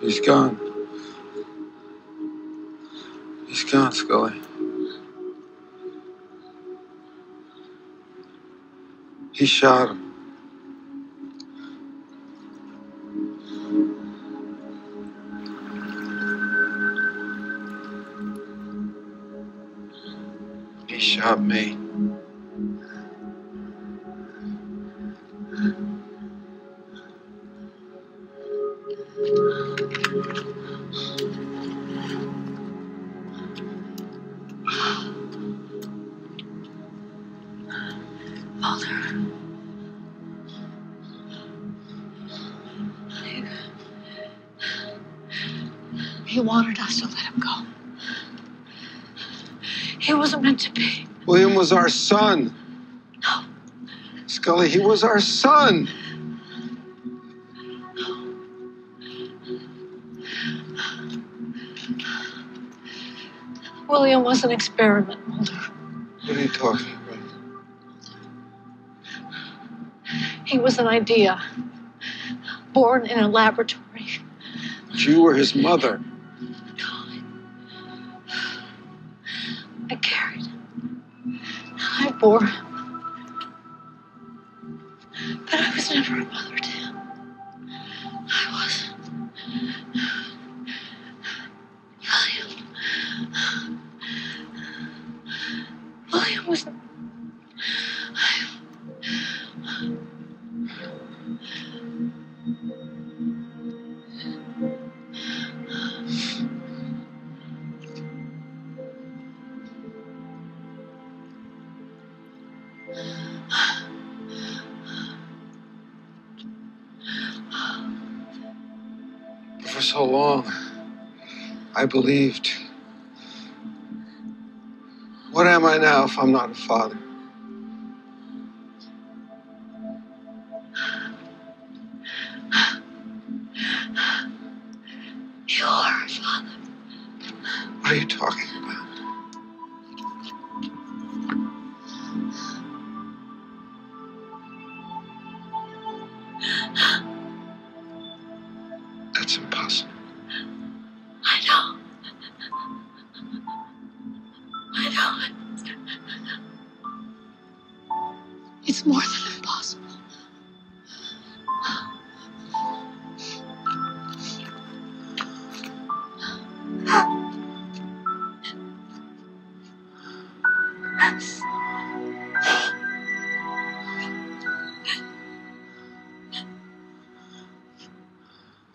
He's gone. He's gone, Scully. He shot him. Shot me. He wanted us to let him go. He wasn't meant to be. William was our son. No. Scully, he was our son. William was an experiment, Mulder. What are you talking about? He was an idea, born in a laboratory. But you were his mother. I carried him. I bore him. But I was never a mother to him. I wasn't. William. William was. For so long, I believed. What am I now if I'm not a father? You are a father. What are you talking That's impossible. I know. I know. It's more than impossible.